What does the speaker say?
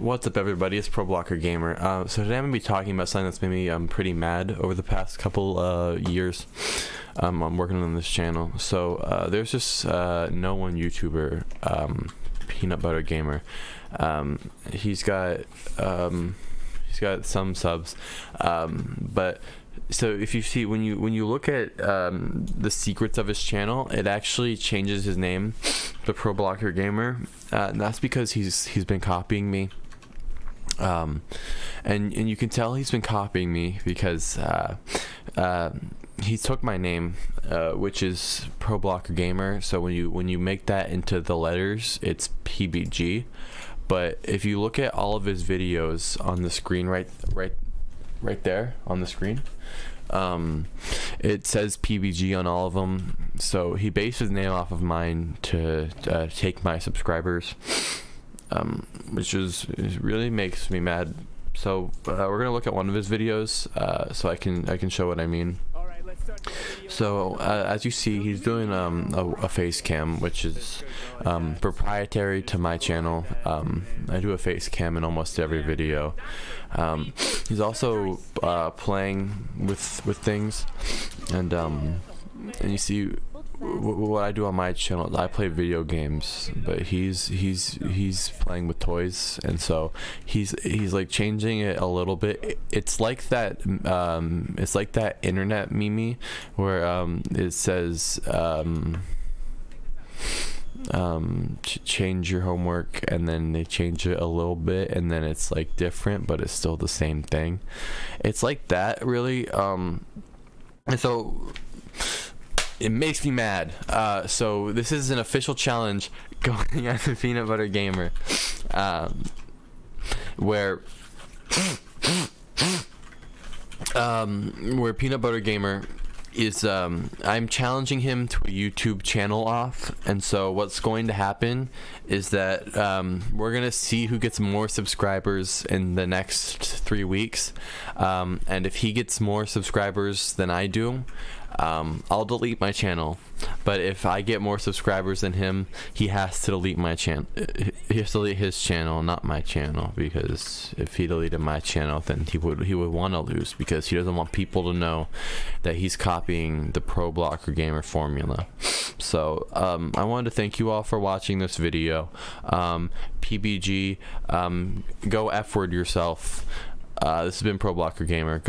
What's up, everybody? It's ProBlocker Gamer. Uh, so today I'm gonna be talking about something that's made me um, pretty mad over the past couple uh, years. Um, I'm working on this channel. So uh, there's this uh, no one YouTuber, um, Peanut Butter Gamer. Um, he's got um, he's got some subs, um, but so if you see when you when you look at the secrets of his channel, it actually changes his name, the Pro Blocker Gamer, uh, that's because he's he's been copying me. Um, and and you can tell he's been copying me because uh, uh, he took my name, uh, which is Pro Blocker Gamer. So when you when you make that into the letters, it's PBG. But if you look at all of his videos on the screen, right right right there on the screen. Um, it says PBG on all of them. So he based his name off of mine to uh, take my subscribers, um, which is, really makes me mad. So uh, we're gonna look at one of his videos, uh, so I can I can show what I mean. So uh, as you see, he's doing um, a, a, face cam, which is um, proprietary to my channel. Um, I do a face cam in almost every video. Um, he's also uh, playing with with things, and um, and you see what I do on my channel, I play video games, but he's he's he's playing with toys, and so he's he's like changing it a little bit. It's like that, um, it's like that internet meme where um, it says um, um, ch change your homework, and then they change it a little bit, and then it's like different, but it's still the same thing. It's like that, really. Um, and so it makes me mad. Uh, so this is an official challenge going at the Peanut Butter Gamer, um, where um, where Peanut Butter Gamer is um, I'm challenging him to a YouTube channel off, and so what's going to happen is that um, we're gonna see who gets more subscribers in the next three weeks, um, and if he gets more subscribers than I do, um, I'll delete my channel. But if I get more subscribers than him, he has to delete my channel. He has to delete his channel, not my channel, because if he deleted my channel, then he would he would want to lose because he doesn't want people to know that he's copying the Pro Blocker Gamer formula. So um, I wanted to thank you all for watching this video. Um, PBG, um, go F word yourself. Uh, this has been Pro Blocker Gamer. Good.